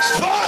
Spot!